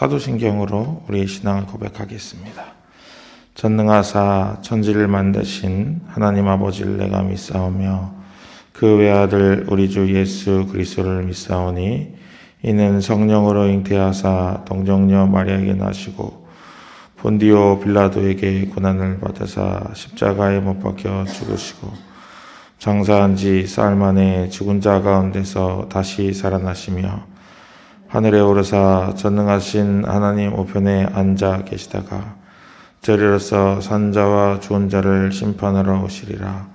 사도신경으로 우리의 신앙을 고백하겠습니다. 전능하사 천지를 만드신 하나님 아버지를 내가 믿사오며 그 외아들 우리 주 예수 그리스도를 믿사오니 이는 성령으로 잉태하사 동정녀 마리아에게 나시고 본디오 빌라도에게 고난을 받으사 십자가에 못 박혀 죽으시고 장사한 지 쌀 만에 죽은 자 가운데서 다시 살아나시며 하늘에 오르사 전능하신 하나님 우편에 앉아 계시다가 저리로서 산자와 죽은 자를 심판하러 오시리라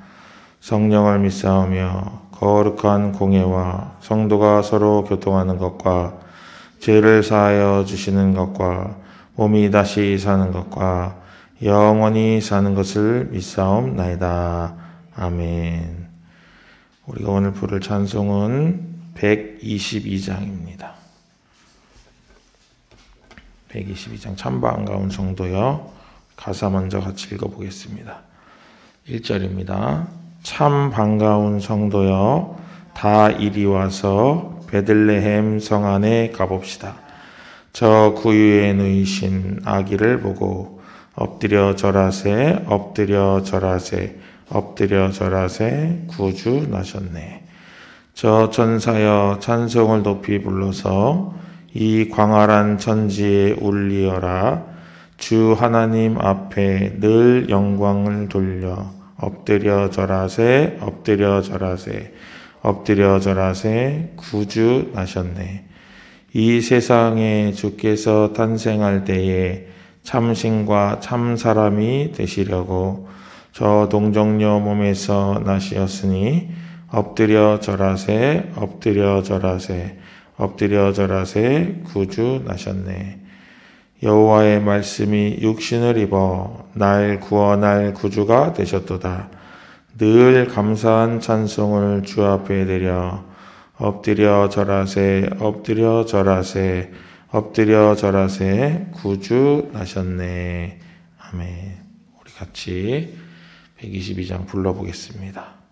성령을 믿사오며 거룩한 공예와 성도가 서로 교통하는 것과 죄를 사하여 주시는 것과 몸이 다시 사는 것과 영원히 사는 것을 믿사옵나이다. 아멘. 우리가 오늘 부를 찬송은 122장입니다. 122장 참 반가운 성도여 가사 먼저 같이 읽어보겠습니다. 1절입니다. 참 반가운 성도여 다 이리 와서 베들레헴 성 안에 가봅시다. 저 구유에 누이신 아기를 보고 엎드려 절하세 엎드려 절하세 엎드려 절하세 구주 나셨네. 저 전사여 찬송을 높이 불러서 이 광활한 천지에 울리어라 주 하나님 앞에 늘 영광을 돌려 엎드려 절하세 엎드려 절하세 엎드려 절하세 구주 나셨네. 이 세상에 주께서 탄생할 때에 참신과 참 사람이 되시려고 저 동정녀 몸에서 나시었으니 엎드려 절하세 엎드려 절하세 엎드려 절하세 구주 나셨네. 여호와의 말씀이 육신을 입어 날 구원할 구주가 되셨도다. 늘 감사한 찬송을 주 앞에 드려 엎드려 절하세 엎드려 절하세 엎드려 절하세 구주 나셨네. 아멘. 우리 같이 122장 불러보겠습니다.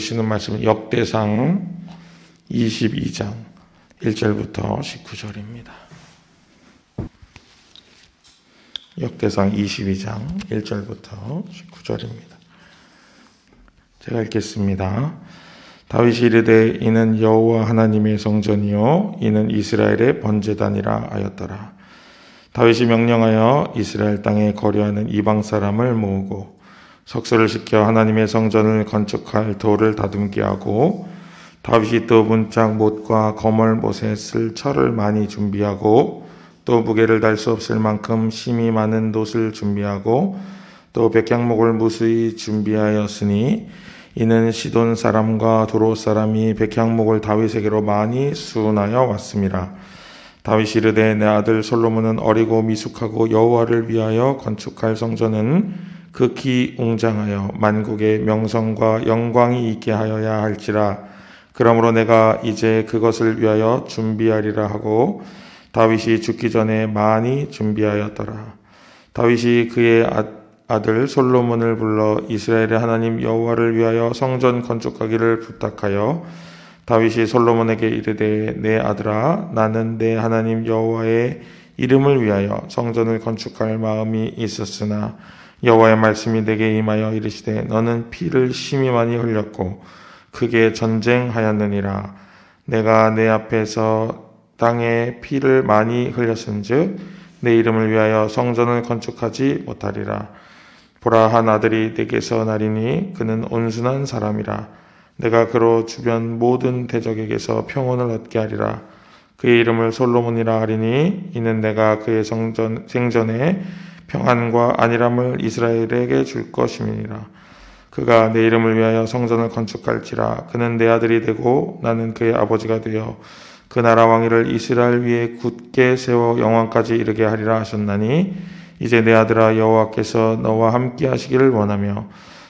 주시는 말씀은 역대상 22장 1절부터 19절입니다. 역대상 22장 1절부터 19절입니다. 제가 읽겠습니다. 다윗이 이르되 이는 여호와 하나님의 성전이요 이는 이스라엘의 번제단이라 하였더라. 다윗이 명령하여 이스라엘 땅에 거류하는 이방 사람을 모으고 석설을 시켜 하나님의 성전을 건축할 돌을 다듬게 하고 다윗이 또 문짝 못과 거멀 못에 쓸 철을 많이 준비하고 또 무게를 달 수 없을 만큼 심이 많은 돛을 준비하고 또 백향목을 무수히 준비하였으니 이는 시돈 사람과 도로 사람이 백향목을 다윗에게로 많이 수운하여 왔습니다. 다윗이 이르되 내 아들 솔로몬은 어리고 미숙하고 여호와를 위하여 건축할 성전은 극히 웅장하여 만국의 명성과 영광이 있게 하여야 할지라 그러므로 내가 이제 그것을 위하여 준비하리라 하고 다윗이 죽기 전에 많이 준비하였더라. 다윗이 그의 아들 솔로몬을 불러 이스라엘의 하나님 여호와를 위하여 성전 건축하기를 부탁하여 다윗이 솔로몬에게 이르되 내 아들아 나는 내 하나님 여호와의 이름을 위하여 성전을 건축할 마음이 있었으나 여호와의 말씀이 내게 임하여 이르시되 너는 피를 심히 많이 흘렸고 크게 전쟁하였느니라. 내가 내 앞에서 땅에 피를 많이 흘렸은즉 내 이름을 위하여 성전을 건축하지 못하리라. 보라 한 아들이 내게서 나리니 그는 온순한 사람이라. 내가 그로 주변 모든 대적에게서 평온을 얻게 하리라. 그의 이름을 솔로몬이라 하리니 이는 내가 그의 성전 생전에 평안과 안일함을 이스라엘에게 줄 것임이니라. 그가 내 이름을 위하여 성전을 건축할지라. 그는 내 아들이 되고 나는 그의 아버지가 되어 그 나라 왕위를 이스라엘 위에 굳게 세워 영원까지 이르게 하리라 하셨나니 이제 내 아들아 여호와께서 너와 함께 하시기를 원하며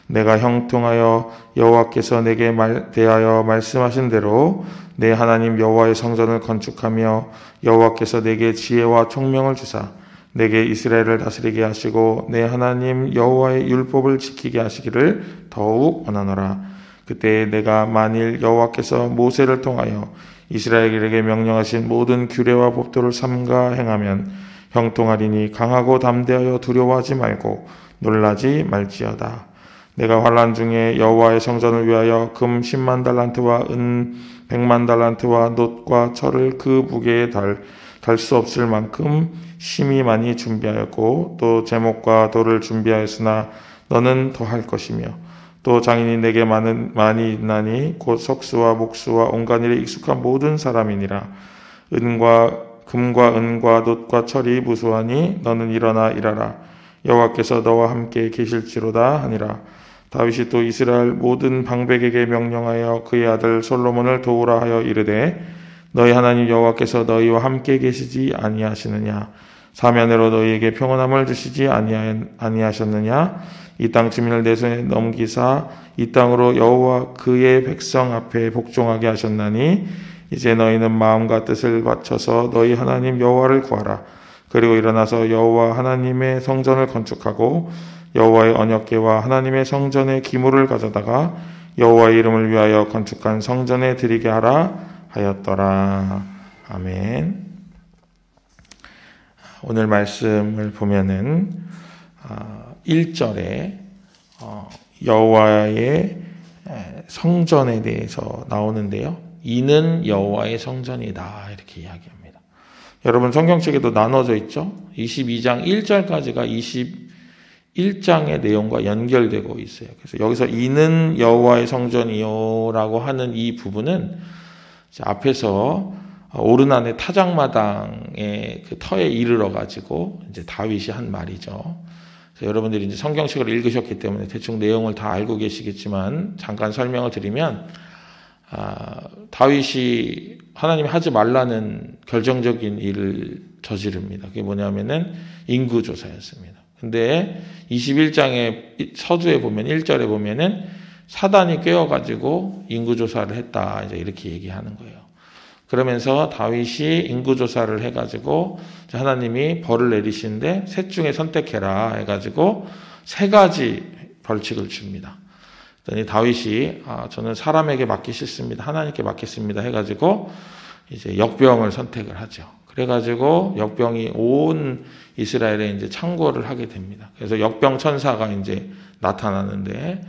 내가 형통하여 여호와께서 내게 말, 대하여 말씀하신 대로 내 하나님 여호와의 성전을 건축하며 여호와께서 내게 지혜와 총명을 주사 내게 이스라엘을 다스리게 하시고 내 하나님 여호와의 율법을 지키게 하시기를 더욱 원하노라. 그때 내가 만일 여호와께서 모세를 통하여 이스라엘에게 명령하신 모든 규례와 법도를 삼가 행하면 형통하리니 강하고 담대하여 두려워하지 말고 놀라지 말지어다. 내가 환란 중에 여호와의 성전을 위하여 금 10만 달란트와 은 100만 달란트와 놋과 철을 그 무게에 달 달 수 없을 만큼 심히 많이 준비하였고 또 제목과 돌을 준비하였으나 너는 더할 것이며 또 장인이 내게 많은 많이 있나니 곧 석수와 목수와 온갖 일에 익숙한 모든 사람이니라. 은과 금과 은과 놋과 철이 무수하니 너는 일어나 일하라. 여호와께서 너와 함께 계실지로다 하니라. 다윗이 또 이스라엘 모든 방백에게 명령하여 그의 아들 솔로몬을 도우라 하여 이르되 너희 하나님 여호와께서 너희와 함께 계시지 아니하시느냐? 사면으로 너희에게 평온함을 주시지 아니하셨느냐? 이 땅 주민을 내 손에 넘기사 이 땅으로 여호와 그의 백성 앞에 복종하게 하셨나니 이제 너희는 마음과 뜻을 바쳐서 너희 하나님 여호와를 구하라. 그리고 일어나서 여호와 하나님의 성전을 건축하고 여호와의 언약궤와 하나님의 성전의 기물을 가져다가 여호와의 이름을 위하여 건축한 성전에 드리게 하라 하였더라. 아멘. 오늘 말씀을 보면은 1절에 아, 어, 여호와의 성전에 대해서 나오는데요. 이는 여호와의 성전이다 이렇게 이야기합니다. 여러분 성경책에도 나눠져 있죠. 22장 1절까지가 21장의 내용과 연결되고 있어요. 그래서 여기서 이는 여호와의 성전이요라고 하는 이 부분은 앞에서 오르난의 타작마당의 그 터에 이르러 가지고 이제 다윗이 한 말이죠. 여러분들이 이제 성경책을 읽으셨기 때문에 대충 내용을 다 알고 계시겠지만 잠깐 설명을 드리면 아, 다윗이 하나님이 하지 말라는 결정적인 일을 저지릅니다. 그게 뭐냐면은 인구 조사였습니다. 근데 21장의 서두에 보면 1절에 보면은 사단이 깨어가지고 인구조사를 했다. 이제 이렇게 얘기하는 거예요. 그러면서 다윗이 인구조사를 해가지고 하나님이 벌을 내리시는데 셋 중에 선택해라 해가지고 세 가지 벌칙을 줍니다. 그랬더니 다윗이 아, 저는 사람에게 맡기 싫습니다. 하나님께 맡겠습니다. 해가지고 이제 역병을 선택을 하죠. 그래가지고 역병이 온 이스라엘에 이제 창궐을 하게 됩니다. 그래서 역병 천사가 이제 나타나는데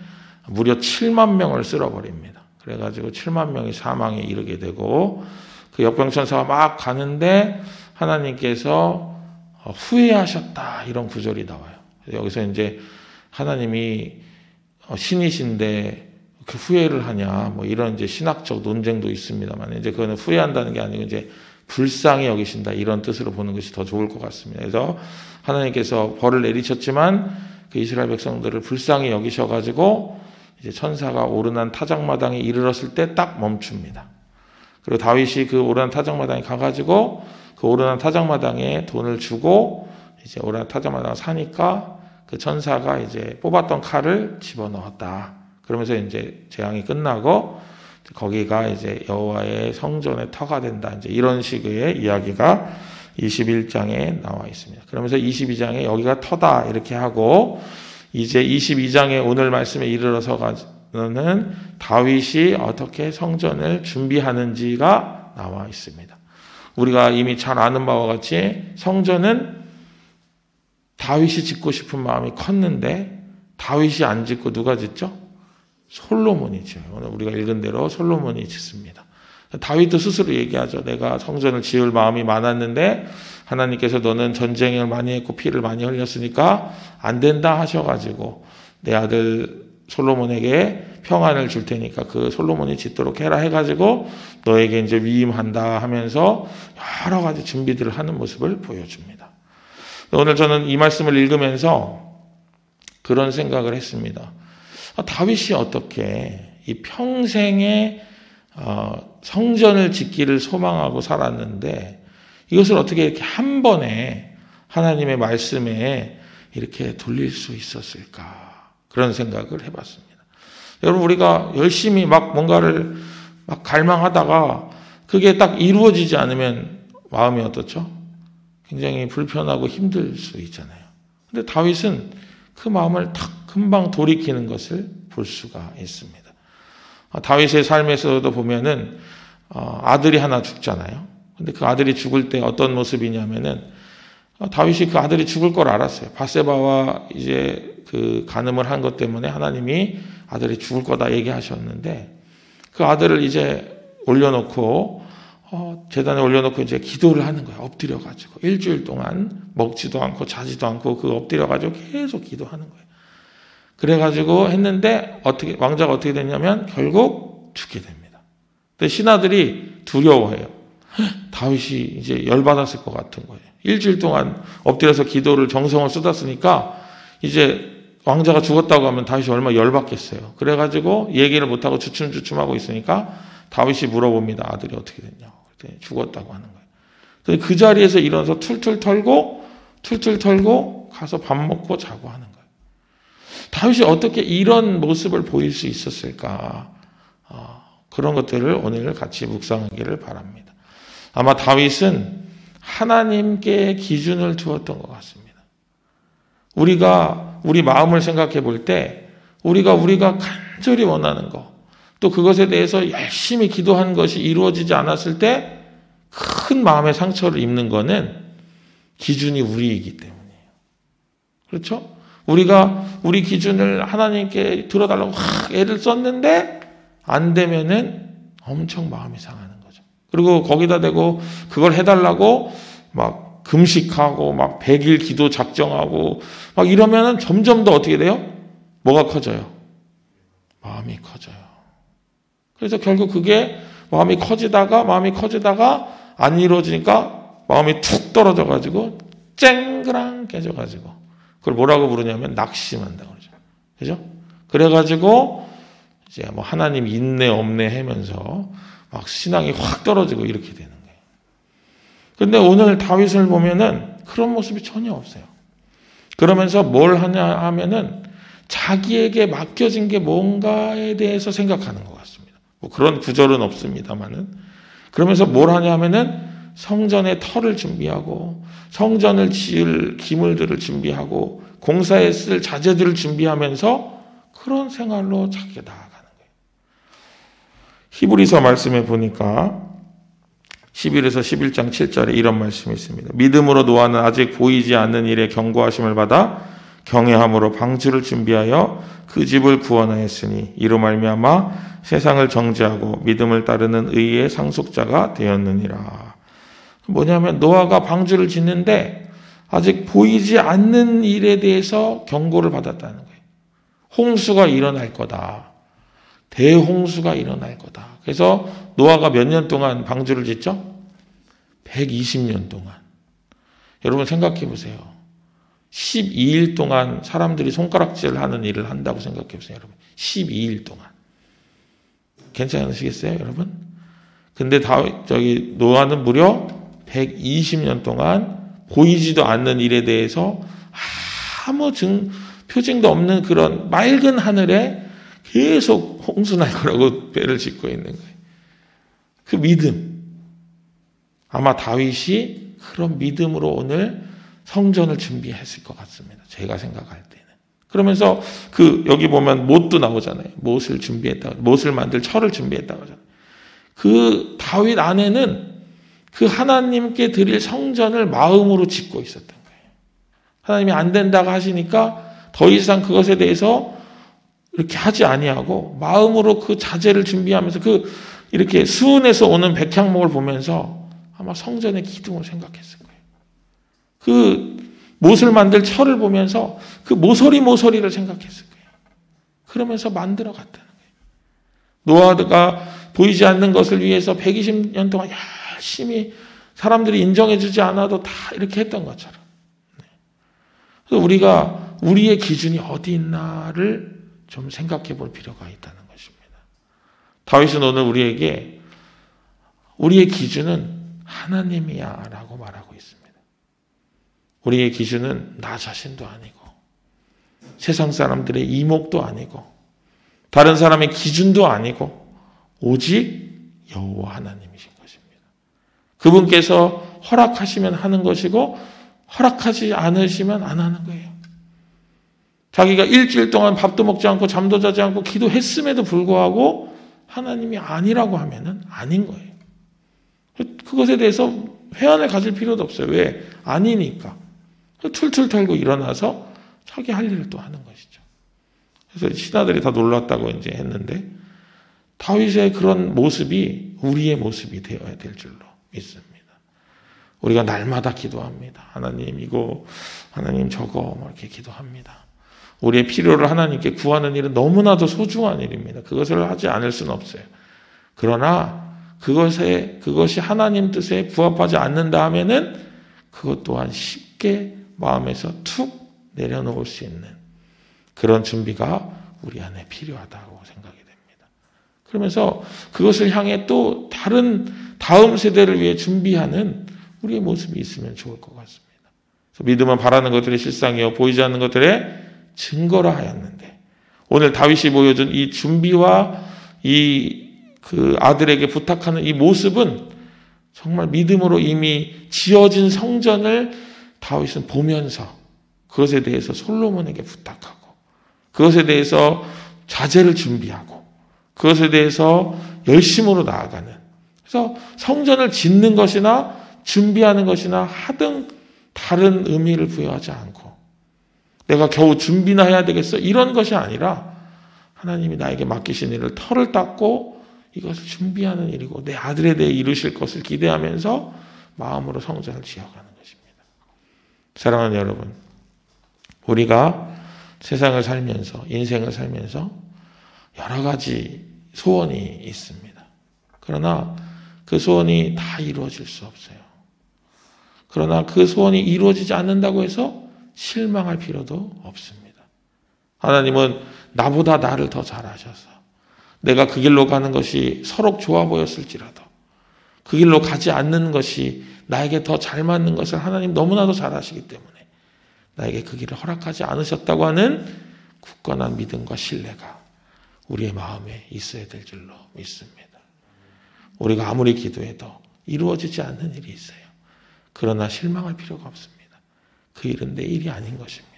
무려 7만 명을 쓸어버립니다. 그래가지고 7만 명이 사망에 이르게 되고 그 역병 천사가 막 가는데 하나님께서 후회하셨다 이런 구절이 나와요. 여기서 이제 하나님이 신이신데 그 후회를 하냐 뭐 이런 이제 신학적 논쟁도 있습니다만 이제 그거는 후회한다는 게 아니고 이제 불쌍히 여기신다 이런 뜻으로 보는 것이 더 좋을 것 같습니다. 그래서 하나님께서 벌을 내리셨지만 그 이스라엘 백성들을 불쌍히 여기셔 가지고 이제 천사가 오르난 타작마당에 이르렀을 때 딱 멈춥니다. 그리고 다윗이 그 오르난 타작마당에 가가지고 그 오르난 타작마당에 돈을 주고 이제 오르난 타작마당 사니까 그 천사가 이제 뽑았던 칼을 집어넣었다. 그러면서 이제 재앙이 끝나고 거기가 이제 여호와의 성전의 터가 된다. 이제 이런 식의 이야기가 21장에 나와 있습니다. 그러면서 22장에 여기가 터다 이렇게 하고 이제 22장에 오늘 말씀에 이르러서가는 다윗이 어떻게 성전을 준비하는지가 나와 있습니다. 우리가 이미 잘 아는 바와 같이 성전은 다윗이 짓고 싶은 마음이 컸는데 다윗이 안 짓고 누가 짓죠? 솔로몬이 지어요. 오늘 우리가 읽은 대로 솔로몬이 짓습니다. 다윗도 스스로 얘기하죠. 내가 성전을 지을 마음이 많았는데 하나님께서 너는 전쟁을 많이 했고 피를 많이 흘렸으니까 안 된다 하셔가지고 내 아들 솔로몬에게 평안을 줄 테니까 그 솔로몬이 짓도록 해라 해가지고 너에게 이제 위임한다 하면서 여러 가지 준비들을 하는 모습을 보여줍니다. 오늘 저는 이 말씀을 읽으면서 그런 생각을 했습니다. 아, 다윗이 어떻게 이 평생에 어, 성전을 짓기를 소망하고 살았는데 이것을 어떻게 이렇게 한 번에 하나님의 말씀에 이렇게 돌릴 수 있었을까 그런 생각을 해봤습니다. 여러분 우리가 열심히 막 뭔가를 막 갈망하다가 그게 딱 이루어지지 않으면 마음이 어떻죠? 굉장히 불편하고 힘들 수 있잖아요. 근데 다윗은 그 마음을 탁 금방 돌이키는 것을 볼 수가 있습니다. 아, 다윗의 삶에서도 보면은 어, 아들이 하나 죽잖아요. 근데 그 아들이 죽을 때 어떤 모습이냐면은 어, 다윗이 그 아들이 죽을 걸 알았어요. 바세바와 이제 그 간음을 한 것 때문에 하나님이 아들이 죽을 거다 얘기하셨는데 그 아들을 이제 올려놓고 어, 재단에 올려놓고 이제 기도를 하는 거예요. 엎드려 가지고 일주일 동안 먹지도 않고 자지도 않고 그 엎드려 가지고 계속 기도하는 거예요. 그래 가지고 했는데 어떻게 왕자가 어떻게 됐냐면 결국 죽게 됩니다. 근데 신하들이 두려워해요. 다윗이 이제 열받았을 것 같은 거예요. 일주일 동안 엎드려서 기도를 정성을 쏟았으니까 이제 왕자가 죽었다고 하면 다윗이 얼마나 열받겠어요. 그래가지고 얘기를 못하고 주춤주춤하고 있으니까 다윗이 물어봅니다. 아들이 어떻게 됐냐고. 죽었다고 하는 거예요. 그 자리에서 일어나서 툴툴 털고 툴툴 털고 가서 밥 먹고 자고 하는 거예요. 다윗이 어떻게 이런 모습을 보일 수 있었을까? 어, 그런 것들을 오늘 같이 묵상하기를 바랍니다. 아마 다윗은 하나님께 기준을 두었던 것 같습니다. 우리가 우리 마음을 생각해 볼 때 우리가 우리가 간절히 원하는 것, 또 그것에 대해서 열심히 기도한 것이 이루어지지 않았을 때 큰 마음의 상처를 입는 것은 기준이 우리이기 때문이에요. 그렇죠? 우리가 우리 기준을 하나님께 들어달라고 확 애를 썼는데 안 되면은 엄청 마음이 상하는. 그리고 거기다 대고 그걸 해달라고 막 금식하고 막 100일 기도 작정하고 막 이러면은 점점 더 어떻게 돼요? 뭐가 커져요? 마음이 커져요. 그래서 결국 그게 마음이 커지다가 마음이 커지다가 안 이루어지니까 마음이 툭 떨어져 가지고 쨍그랑 깨져 가지고 그걸 뭐라고 부르냐면 낙심한다 그러죠. 그죠? 그래 가지고 이제 뭐 하나님 있네 없네 하면서 막 신앙이 확 떨어지고 이렇게 되는 거예요. 근데 오늘 다윗을 보면은 그런 모습이 전혀 없어요. 그러면서 뭘 하냐 하면은 자기에게 맡겨진 게 뭔가에 대해서 생각하는 것 같습니다. 뭐 그런 구절은 없습니다만은 그러면서 뭘 하냐면은 성전의 터를 준비하고 성전을 지을 기물들을 준비하고 공사에 쓸 자재들을 준비하면서 그런 생활로 자기가 거예요. 히브리서 말씀에 보니까 11에서 11장 7절에 이런 말씀이 있습니다. 믿음으로 노아는 아직 보이지 않는 일에 경고하심을 받아 경외함으로 방주를 준비하여 그 집을 구원하였으니 이로 말미암아 세상을 정죄하고 믿음을 따르는 의의 상속자가 되었느니라. 뭐냐면 노아가 방주를 짓는데 아직 보이지 않는 일에 대해서 경고를 받았다는 거예요. 홍수가 일어날 거다. 대홍수가 일어날 거다. 그래서 노아가 몇 년 동안 방주를 짓죠? 120년 동안. 여러분 생각해 보세요. 12일 동안 사람들이 손가락질 하는 일을 한다고 생각해 보세요, 여러분. 12일 동안. 괜찮으시겠어요, 여러분? 근데 다, 저기, 노아는 무려 120년 동안 보이지도 않는 일에 대해서 아무 증, 표징도 없는 그런 맑은 하늘에 계속 홍수 날 거라고 배를 짓고 있는 거예요. 그 믿음. 아마 다윗이 그런 믿음으로 오늘 성전을 준비했을 것 같습니다. 제가 생각할 때는. 그러면서 그 여기 보면 못도 나오잖아요. 못을 준비했다. 못을 만들 철을 준비했다고 하잖아요. 그 다윗 안에는 그 하나님께 드릴 성전을 마음으로 짓고 있었던 거예요. 하나님이 안 된다고 하시니까 더 이상 그것에 대해서 이렇게 하지 아니하고 마음으로 그 자재를 준비하면서 그 이렇게 수은에서 오는 백향목을 보면서 아마 성전의 기둥을 생각했을 거예요. 그 못을 만들 철을 보면서 그 모서리 모서리를 생각했을 거예요. 그러면서 만들어 갔다는 거예요. 노아드가 보이지 않는 것을 위해서 120년 동안 열심히 사람들이 인정해주지 않아도 다 이렇게 했던 것처럼. 네. 우리가 우리의 기준이 어디 있나를 좀 생각해 볼 필요가 있다는 것입니다. 다윗은 오늘 우리에게 우리의 기준은 하나님이야 라고 말하고 있습니다. 우리의 기준은 나 자신도 아니고 세상 사람들의 이목도 아니고 다른 사람의 기준도 아니고 오직 여호와 하나님이신 것입니다. 그분께서 허락하시면 하는 것이고 허락하지 않으시면 안 하는 거예요. 자기가 일주일 동안 밥도 먹지 않고 잠도 자지 않고 기도했음에도 불구하고 하나님이 아니라고 하면은 아닌 거예요. 그것에 대해서 회한을 가질 필요도 없어요. 왜? 아니니까. 툴툴 털고 일어나서 자기 할 일을 또 하는 것이죠. 그래서 신하들이 다 놀랐다고 이제 했는데 다윗의 그런 모습이 우리의 모습이 되어야 될 줄로 믿습니다. 우리가 날마다 기도합니다. 하나님 이거, 하나님 저거, 뭐 이렇게 기도합니다. 우리의 필요를 하나님께 구하는 일은 너무나도 소중한 일입니다. 그것을 하지 않을 수는 없어요. 그러나 그것에, 그것이 하나님 뜻에 부합하지 않는다 하면은 그것 또한 쉽게 마음에서 툭 내려놓을 수 있는 그런 준비가 우리 안에 필요하다고 생각이 됩니다. 그러면서 그것을 향해 또 다른 다음 세대를 위해 준비하는 우리의 모습이 있으면 좋을 것 같습니다. 믿음은 바라는 것들의 실상이요 보이지 않는 것들의 증거라 하였는데 오늘 다윗이 보여준 이 준비와 이 그 아들에게 부탁하는 이 모습은 정말 믿음으로 이미 지어진 성전을 다윗은 보면서 그것에 대해서 솔로몬에게 부탁하고 그것에 대해서 자재를 준비하고 그것에 대해서 열심으로 나아가는 그래서 성전을 짓는 것이나 준비하는 것이나 하등 다른 의미를 부여하지 않고 내가 겨우 준비나 해야 되겠어 이런 것이 아니라 하나님이 나에게 맡기신 일을 털을 닦고 이것을 준비하는 일이고 내 아들에 대해 이루실 것을 기대하면서 마음으로 성전을 지어가는 사랑하는 여러분, 우리가 세상을 살면서, 인생을 살면서 여러 가지 소원이 있습니다. 그러나 그 소원이 다 이루어질 수 없어요. 그러나 그 소원이 이루어지지 않는다고 해서 실망할 필요도 없습니다. 하나님은 나보다 나를 더 잘 아셔서 내가 그 길로 가는 것이 서로 좋아 보였을지라도 그 길로 가지 않는 것이 나에게 더 잘 맞는 것을 하나님 너무나도 잘 아시기 때문에 나에게 그 길을 허락하지 않으셨다고 하는 굳건한 믿음과 신뢰가 우리의 마음에 있어야 될 줄로 믿습니다. 우리가 아무리 기도해도 이루어지지 않는 일이 있어요. 그러나 실망할 필요가 없습니다. 그 일은 내 일이 아닌 것입니다.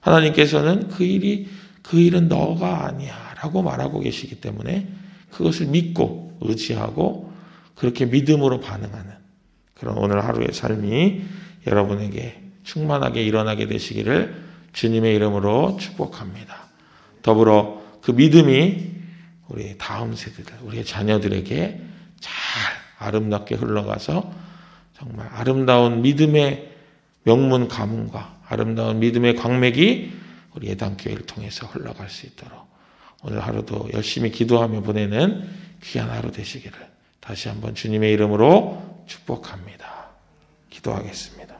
하나님께서는 그 일이 그 일은 너가 아니야 라고 말하고 계시기 때문에 그것을 믿고 의지하고 그렇게 믿음으로 반응하는 그런 오늘 하루의 삶이 여러분에게 충만하게 일어나게 되시기를 주님의 이름으로 축복합니다. 더불어 그 믿음이 우리 다음 세대들, 우리의 자녀들에게 잘 아름답게 흘러가서 정말 아름다운 믿음의 명문 가문과 아름다운 믿음의 광맥이 우리 예당교회를 통해서 흘러갈 수 있도록 오늘 하루도 열심히 기도하며 보내는 귀한 하루 되시기를 다시 한번 주님의 이름으로 축복합니다. 기도하겠습니다.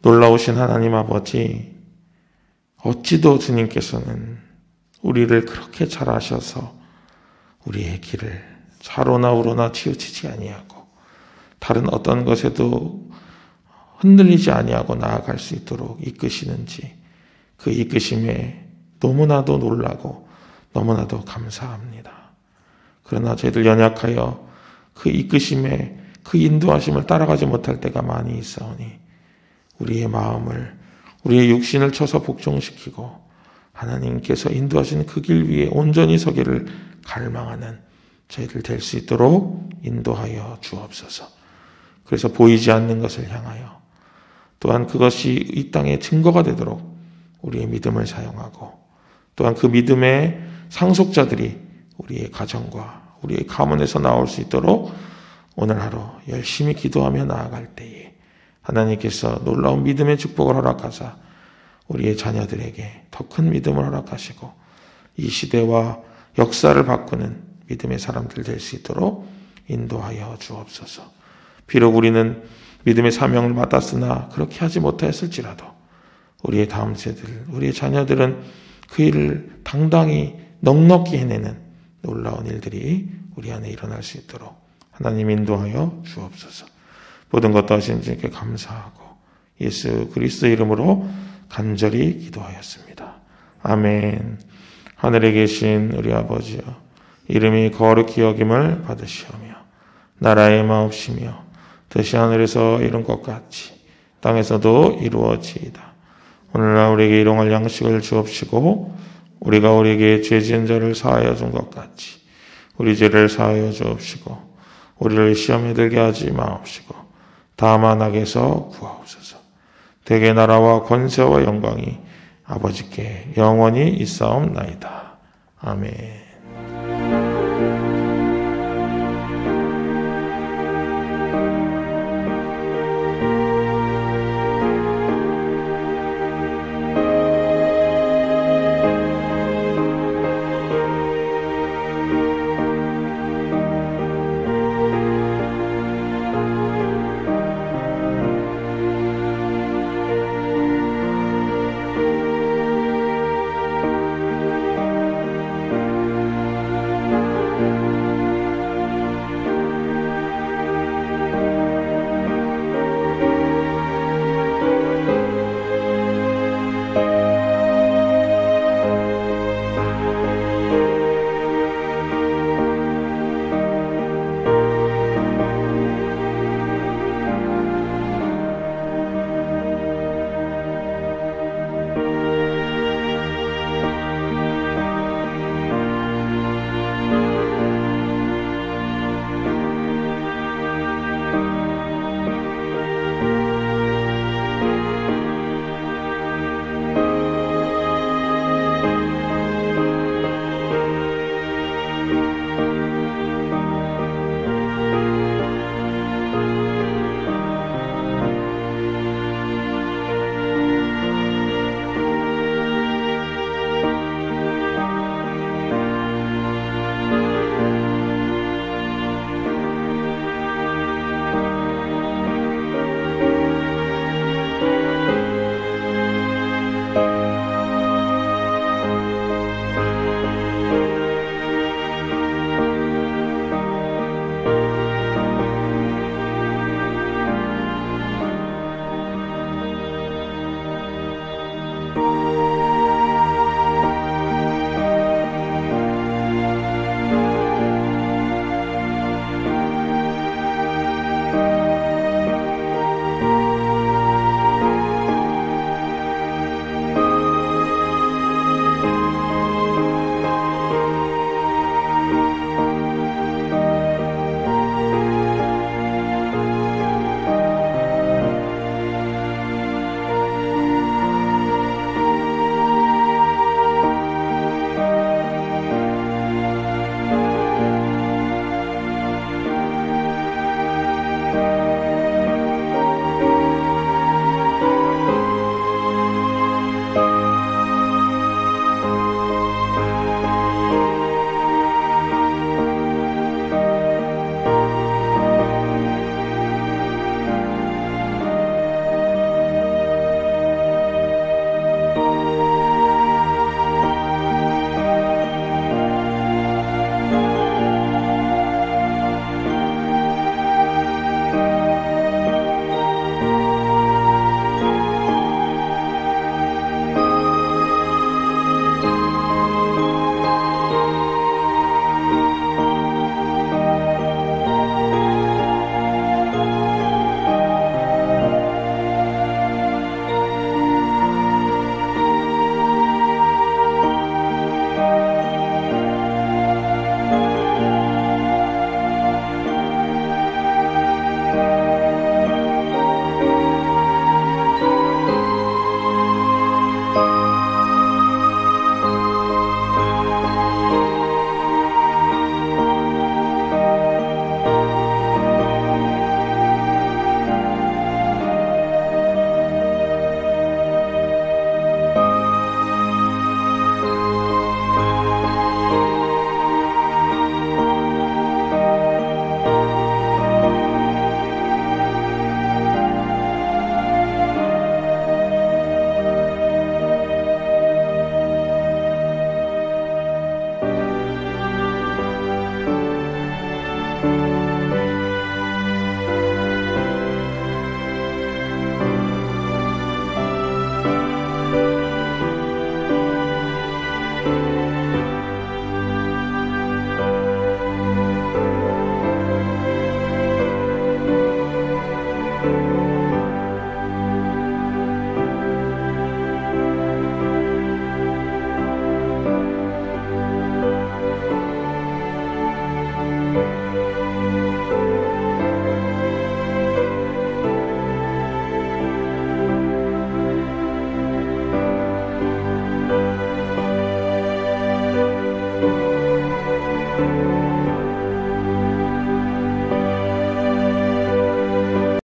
놀라우신 하나님 아버지, 어찌도 주님께서는 우리를 그렇게 잘 아셔서 우리의 길을 좌로나 우로나 치우치지 아니하고 다른 어떤 것에도 흔들리지 아니하고 나아갈 수 있도록 이끄시는지 그 이끄심에 너무나도 놀라고 너무나도 감사합니다. 그러나 저희들 연약하여 그 이끄심에 그 인도하심을 따라가지 못할 때가 많이 있사오니 우리의 마음을 우리의 육신을 쳐서 복종시키고 하나님께서 인도하시는 그길 위에 온전히 서기를 갈망하는 저희들 될 수 있도록 인도하여 주옵소서. 그래서 보이지 않는 것을 향하여 또한 그것이 이 땅의 증거가 되도록 우리의 믿음을 사용하고 또한 그 믿음의 상속자들이 우리의 가정과 우리의 가문에서 나올 수 있도록 오늘 하루 열심히 기도하며 나아갈 때에 하나님께서 놀라운 믿음의 축복을 허락하사 우리의 자녀들에게 더 큰 믿음을 허락하시고 이 시대와 역사를 바꾸는 믿음의 사람들 될 수 있도록 인도하여 주옵소서. 비록 우리는 믿음의 사명을 맡았으나 그렇게 하지 못하였을지라도 우리의 다음 세들, 우리의 자녀들은 그 일을 당당히 넉넉히 해내는 놀라운 일들이 우리 안에 일어날 수 있도록 하나님 인도하여 주옵소서. 모든 것 하신 주님께 감사하고 예수 그리스도 이름으로 간절히 기도하였습니다. 아멘. 하늘에 계신 우리 아버지여, 이름이 거룩히 여김을 받으시오며, 나라의 마옵시며, 뜻이 하늘에서 이룬 것 같이 땅에서도 이루어지이다. 오늘날 우리에게 일용할 양식을 주옵시고, 우리가 우리에게 죄 지은 자를 사하여 준 것 같이 우리 죄를 사하여 주옵시고, 우리를 시험에 들게 하지 마옵시고, 다만 악에서 구하옵소서. 대개 나라와 권세와 영광이 아버지께 영원히 있사옵나이다. 아멘.